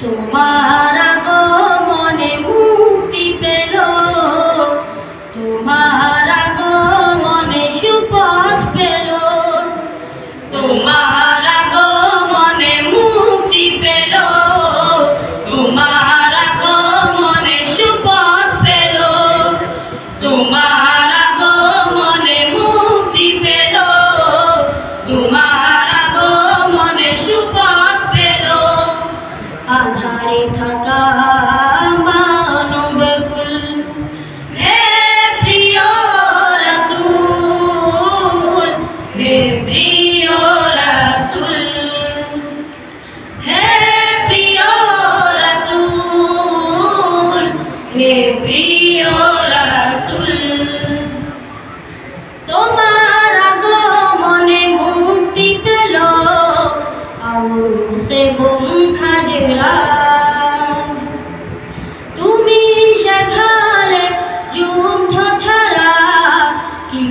তোমার हारे थका मानव कुल हे प्रिय रसूल, हे प्रिय रसूल, हे प्रिय रसूल, हे प्रिय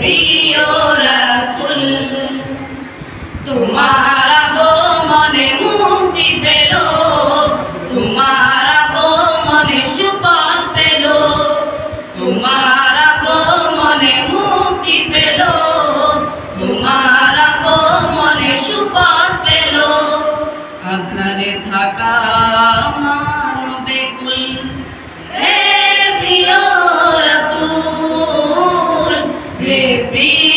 Peace. be